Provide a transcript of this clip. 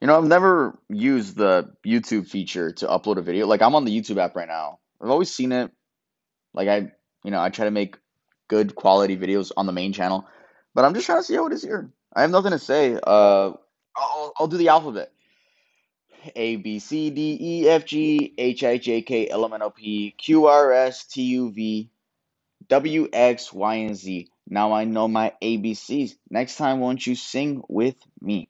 You know, I've never used the YouTube feature to upload a video. Like I'm on the YouTube app right now. I've always seen it. Like I, you know, I try to make good quality videos on the main channel, but I'm just trying to see how it is here. I have nothing to say. Uh, I'll, I'll do the alphabet. A B C D E F G H I J K L M N O P Q R S T U V W X Y and Z. Now I know my ABCs. Next time, won't you sing with me?